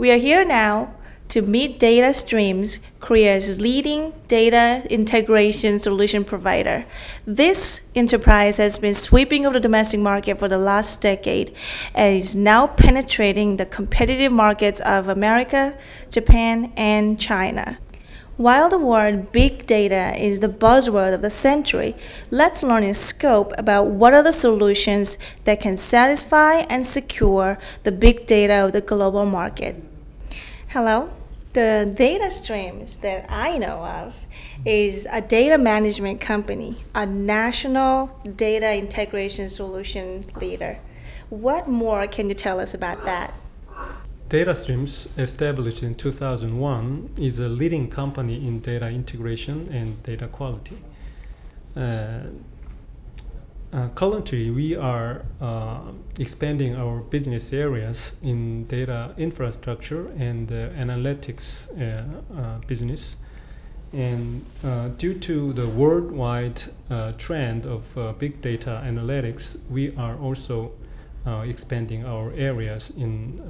We are here now to meet DataStreams, Korea's leading data integration solution provider. This enterprise has been sweeping over the domestic market for the last decade and is now penetrating the competitive markets of America, Japan, and China. While the word big data is the buzzword of the century, let's learn in scope about what are the solutions that can satisfy and secure the big data of the global market. Hello, the DataStreams that I know of is a data management company, a national data integration solution leader. What more can you tell us about that? DataStreams, established in 2001, is a leading company in data integration and data quality. Uh, uh, currently, we are uh, expanding our business areas in data infrastructure and uh, analytics uh, uh, business. And uh, due to the worldwide trend of big data analytics, we are also expanding our areas in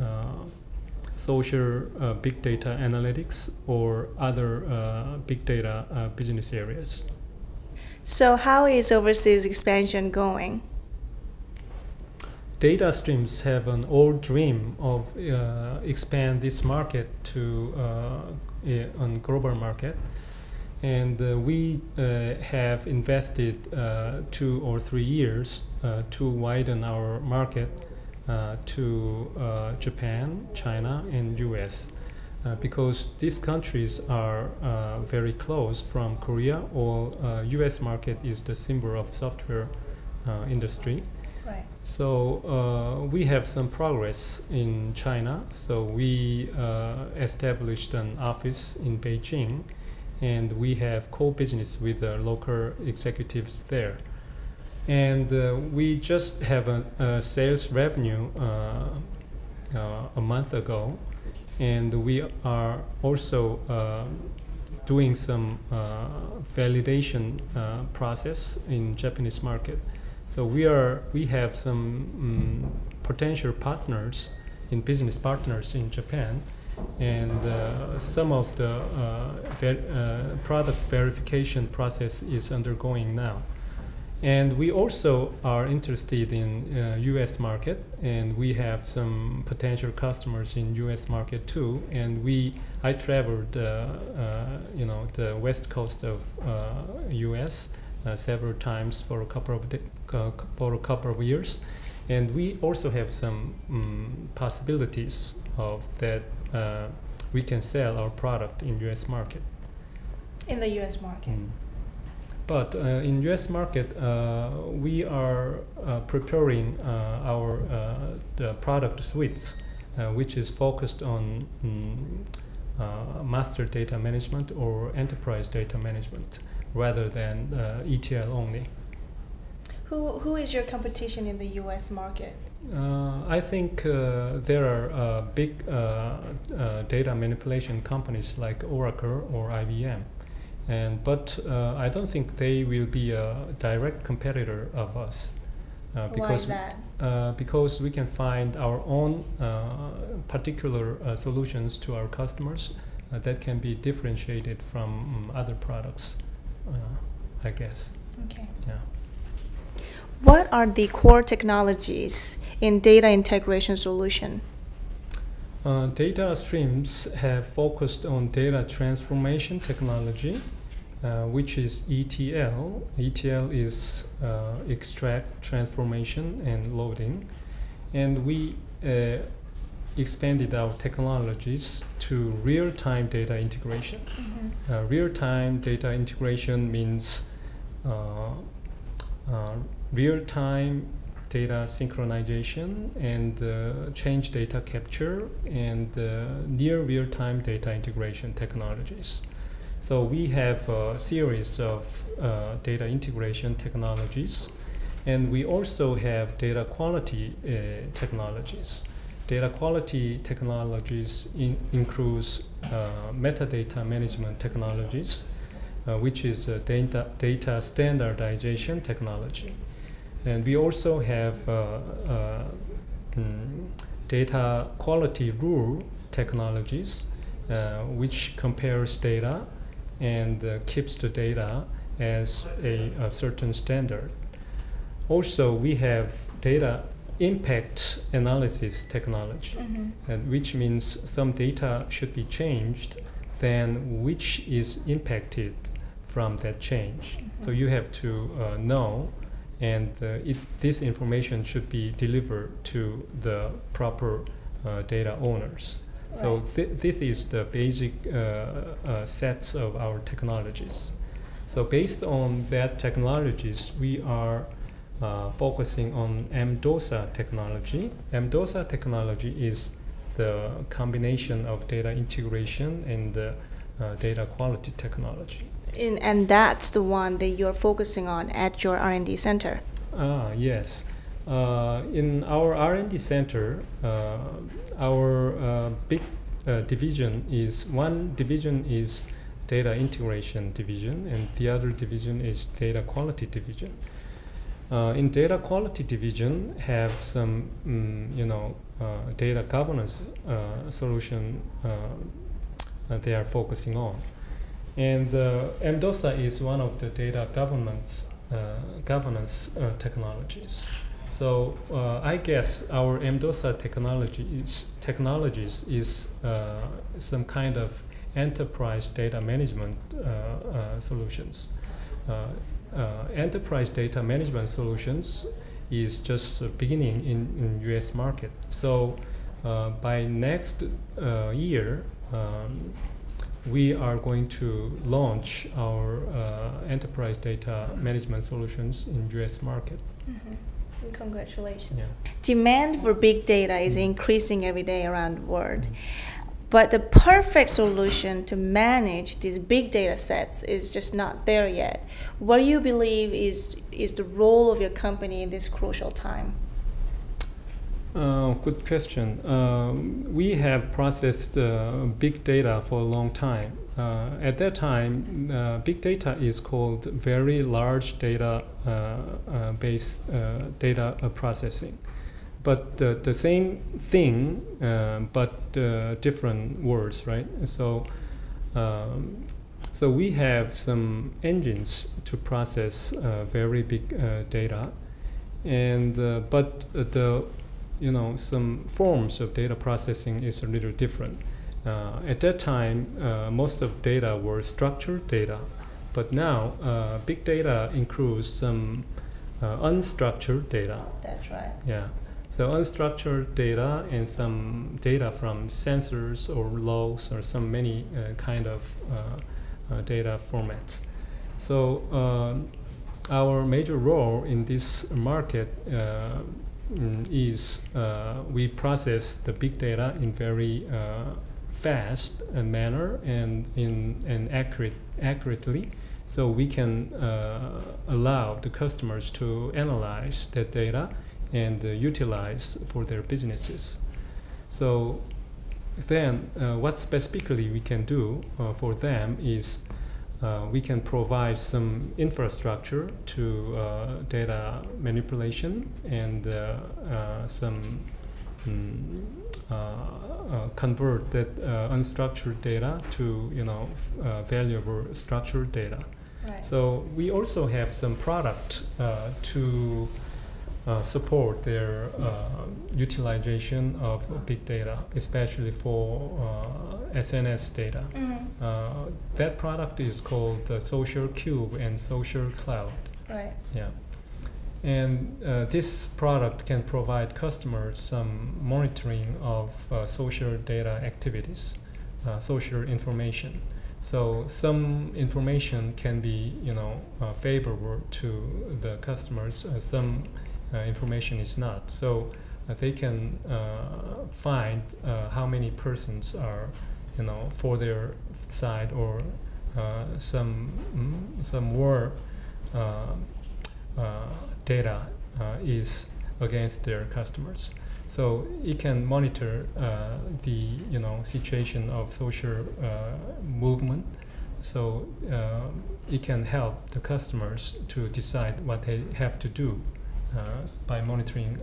social big data analytics or other big data business areas. So, how is overseas expansion going? DataStreams have an old dream of uh, expand this market to uh, on global market, and uh, we uh, have invested uh, two or three years uh, to widen our market to Japan, China, and U.S. Uh, because these countries are uh, very close from Korea or uh, US market is the symbol of software uh, industry. Right. So uh, we have some progress in China. So we established an office in Beijing and we have co-business with the local executives there. And we just have a, a sales revenue a month ago and we are also uh, doing some uh, validation uh, process in Japanese market. So we are we have some um, potential partners in business partners in Japan, and uh, some of the uh, ver uh, product verification process is undergoing now. And we also are interested in uh, U.S. market, and we have some potential customers in U.S. market too. And we, I traveled, uh, uh, you know, the west coast of U.S. Uh, uh, several times for a couple of uh, for a couple of years, and we also have some um, possibilities of that we can sell our product in U.S. market. In the U.S. market. Mm. But uh, in U.S. market, uh, we are uh, preparing our the product suites, which is focused on um, master data management or enterprise data management rather than ETL only. Who, who is your competition in the U.S. market? Uh, I think uh, there are uh, big data manipulation companies like Oracle or IBM. And but uh, I don't think they will be a direct competitor of us. Uh, because? Uh, because we can find our own uh, particular uh, solutions to our customers uh, that can be differentiated from um, other products, I guess. Okay. Yeah. What are the core technologies in data integration solution? Uh, DataStreams have focused on data transformation technology uh, which is ETL. ETL is uh, extract, transformation, and loading. And we uh, expanded our technologies to real-time data integration. Mm-hmm. Uh, real-time data integration means uh, real-time data synchronization and uh, change data capture and uh, near real-time data integration technologies. So we have a series of uh, data integration technologies, and we also have data quality uh, technologies. Data quality technologies in, includes uh, metadata management technologies, uh, which is data, data standardization technology. And we also have uh, uh, mm, data quality rule technologies, which compares data and uh, keeps the data as a, a certain standard. Also, we have data impact analysis technology, and which means some data should be changed, then which is impacted from that change. So you have to uh, know, and uh, it, this information should be delivered to the proper uh, data owners. So th- this is the basic uh, uh, sets of our technologies. So based on that technologies, we are uh, focusing on MDOSA technology. MDOSA technology is the combination of data integration and uh, data quality technology. In, and that's the one that you're focusing on at your R&D center. Ah, yes. Uh, in our R&D center, uh, our uh, big uh, division is one division is data integration division, and the other division is data quality division. Uh, in data quality division, have some mm, you know uh, data governance solution they are focusing on. And MDOSA is one of the data governance governance technologies. So uh, I guess our MDOSA technology is technologies is uh, some kind of enterprise data management uh, uh, solutions. Uh, uh, enterprise data management solutions is just beginning in, in U.S. market. So by next year, um, we are going to launch our enterprise data management solutions in U.S. market. Congratulations. Yeah. Demand for big data is increasing every day around the world. But the perfect solution to manage these big data sets is just not there yet. What do you believe is, is the role of your company in this crucial time? Uh, good question. Um, we have processed uh, big data for a long time. Uh, at that time, uh, big data is called very large data uh, uh, base uh, data processing. But the, the same thing, but different words, right? So, um, so we have some engines to process very big data, and but the you know some forms of data processing is a little different. Uh, at that time, uh, most of data were structured data, but now uh, big data includes some uh, unstructured data. That's right. Yeah. So unstructured data and some data from sensors or logs or some many uh, kind of uh, uh, data formats. So um, our major role in this market uh, mm, is uh, we process the big data in very uh, fast uh, manner and in and accurate accurately so we can uh, allow the customers to analyze that data and uh, utilize for their businesses. So then, uh, what specifically we can do uh, for them is uh, we can provide some infrastructure to uh, data manipulation and some mm, uh, uh, convert that uh, unstructured data to you know valuable structured data. Right. So we also have some product uh, to uh, support their uh, utilization of big data, especially for uh, SNS data. Mhm. Uh, that product is called uh, Social Cube and Social Cloud. Right. Yeah. And uh, this product can provide customers some monitoring of uh, social data activities, uh, social information. So some information can be, you know, uh, favorable to the customers. Uh, some uh, information is not. So uh, they can uh, find uh, how many persons are, you know, for their side or some mm, some more data is against their customers. So it can monitor uh, the you know situation of social uh, movement. So uh, it can help the customers to decide what they have to do uh, by monitoring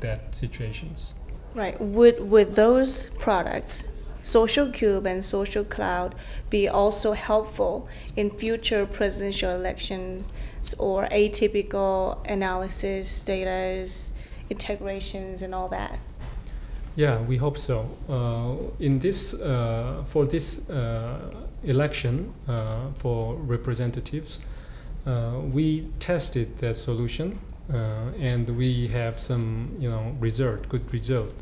that situations. Right. Would would those products, Social Cube and Social Cloud, be also helpful in future presidential elections or atypical analysis, data, integrations, and all that? Yeah, we hope so. Uh, in this, uh, for this uh, election uh, for representatives, uh, we tested that solution uh, and we have some, you know, result, good result,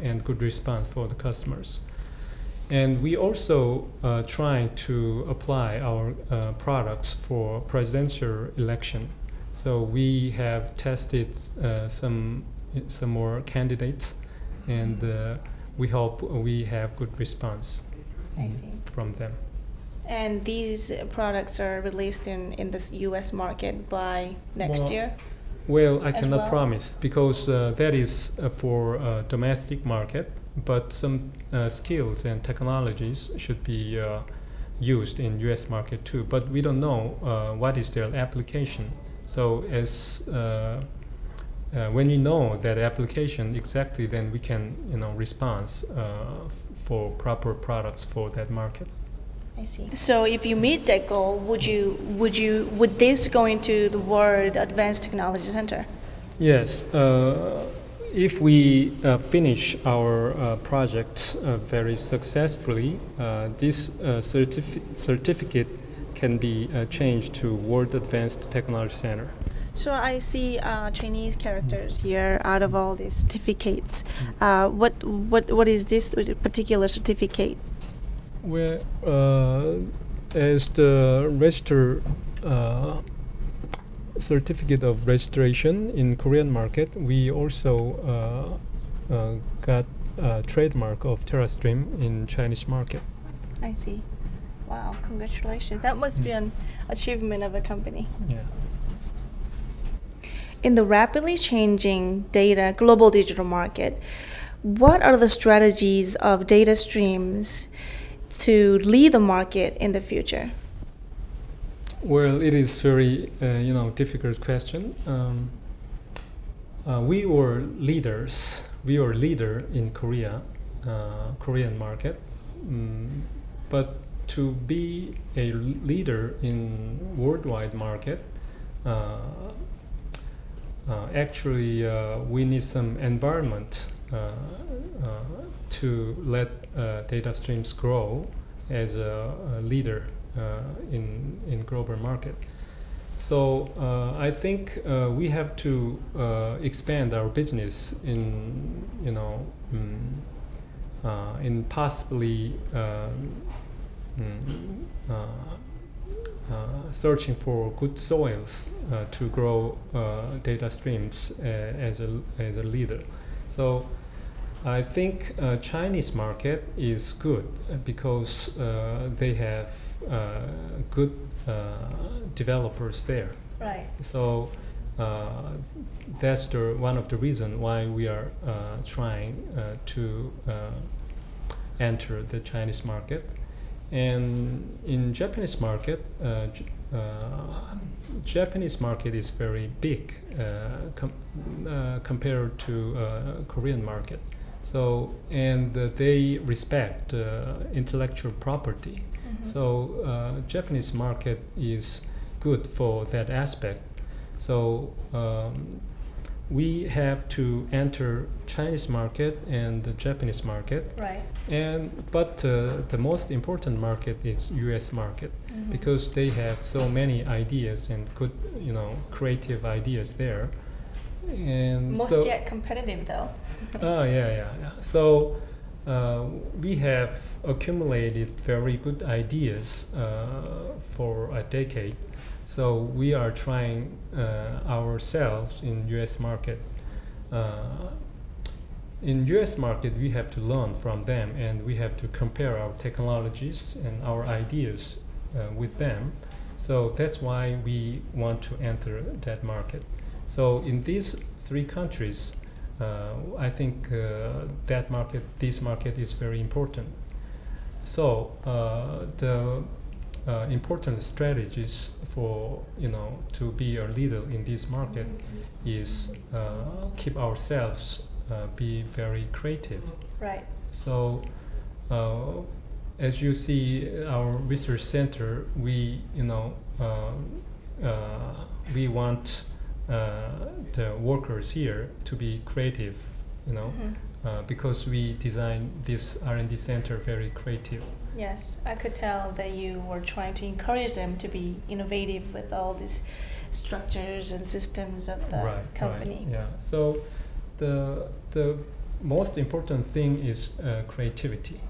and good response for the customers. And we also uh, trying to apply our products for presidential election. So we have tested uh, some some more candidates and uh, we hope we have good response from them. And these products are released in, in the U.S. market by next well, year. Well, I cannot well? promise because uh, that is uh, for uh, domestic market, but some uh, skills and technologies should be uh, used in U.S. market too. But we don't know what is their application. So as uh, when we know that application exactly, then we can you know respond uh, for proper products for that market. I see. So if you meet that goal, would you would you would this go into the World Advanced Technology Center? Yes. Uh, if we uh, finish our uh, project uh, very successfully, this certifi certificate can be changed to World Advanced Technology Center. So I see uh, Chinese characters here out of all these certificates. Uh, what what what is this particular certificate? Well, uh, as the register uh, certificate of registration in Korean market, we also uh, uh, got a trademark of TeraStream in Chinese market. I see. Wow! Congratulations. That must be an achievement of a company. Yeah. In the rapidly changing data global digital market, what are the strategies of DataStreams to lead the market in the future? Well, it is very uh, you know difficult question. Um, uh, we were leaders. We were leader in Korea, uh, Korean market, mm, but to be a leader in worldwide market, uh, uh, actually uh, we need some environment uh, to let DataStreams grow as a, a leader in in global market. So uh, I think uh, we have to uh, expand our business in you know um, in possibly um, uh, searching for good soils uh, to grow uh, DataStreams as, a, as a leader. So I think uh, Chinese market is good because uh, they have uh, good developers there. Right. So that's the one of the reason why we are trying to enter the Chinese market. And in Japanese market, uh, uh, Japanese market is very big uh, com uh, compared to uh, Korean market. So and they respect intellectual property. Mm -hmm. So Japanese market is good for that aspect. So um, we have to enter Chinese market and the Japanese market. Right. And but uh, the most important market is U.S. market mm-hmm. because they have so many ideas and good, you know, creative ideas there. And most so, yet competitive though. oh yeah, yeah, yeah. So. Uh, we have accumulated very good ideas uh, for a decade so we are trying uh, ourselves in U.S. market. Uh, in U.S. market, we have to learn from them, and we have to compare our technologies and our ideas uh, with them. So that's why we want to enter that market. So in these three countries, uh, I think uh, that market, this market, is very important. So uh, the uh, important strategies for you know to be a leader in this market is uh, keep ourselves uh, be very creative. Right. So, uh, as you see, our research center, we you know uh, uh, we want uh, the workers here to be creative, you know, Mhm. Uh, because we designed this R&D center very creative. Yes, I could tell that you were trying to encourage them to be innovative with all these structures and systems of the right, company. Right, yeah. So the the most important thing is uh, creativity,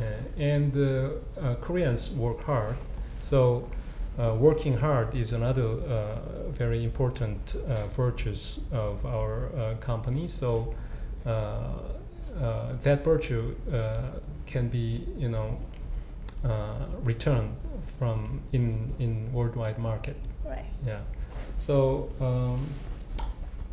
uh, and uh, uh, Koreans work hard. So uh, working hard is another uh, very important uh, virtues of our uh, company. So uh, that virtue uh, can be, you know, uh, returned from in in worldwide market. Right. Yeah. So um,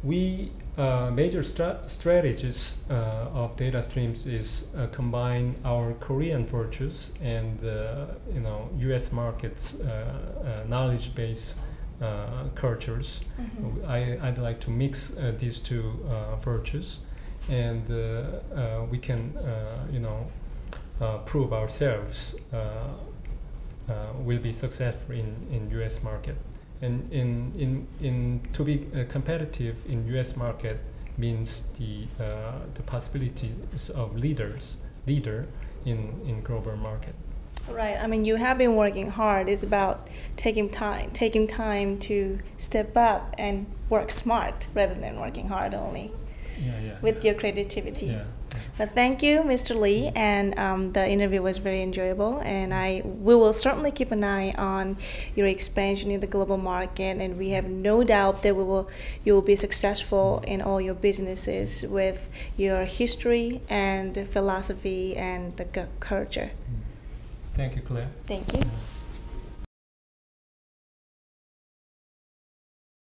we uh, major stra- strategies uh, of DataStreams is uh, combine our Korean virtues and uh, you know U.S. markets uh, uh, knowledge base uh, cultures. Mhm. I, I'd like to mix uh, these two uh, virtues, and uh, uh, we can uh, you know prove ourselves will be successful in, in U.S. market. And in, in, in to be competitive in U.S. market means the the possibilities of leaders leader in, in global market. Right. I mean, you have been working hard. It's about taking time, taking time to step up and work smart rather than working hard only. With your creativity. yeah. But thank you, Mr. Lee, and um, the interview was very enjoyable. And I we will certainly keep an eye on your expansion in the global market, and we have no doubt that we will you will be successful in all your businesses with your history and philosophy and the culture. Thank you, Claire. Thank you.